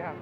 yeah.